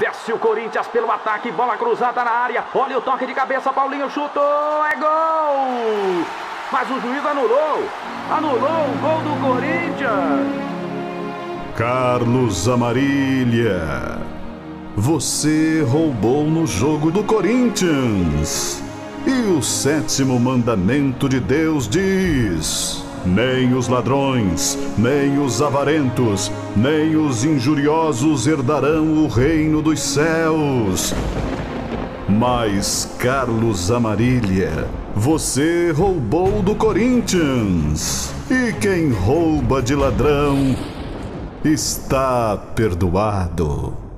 Desce o Corinthians pelo ataque, bola cruzada na área. Olha o toque de cabeça, Paulinho chutou, é gol! Mas o juiz anulou. Anulou o gol do Corinthians. Carlos Amarília. Você roubou no jogo do Corinthians. E o sétimo mandamento de Deus diz: Nem os ladrões, nem os avarentos, nem os injuriosos herdarão o reino dos céus. Mas, Carlos Amarília, você roubou do Corinthians. E quem rouba de ladrão está perdoado.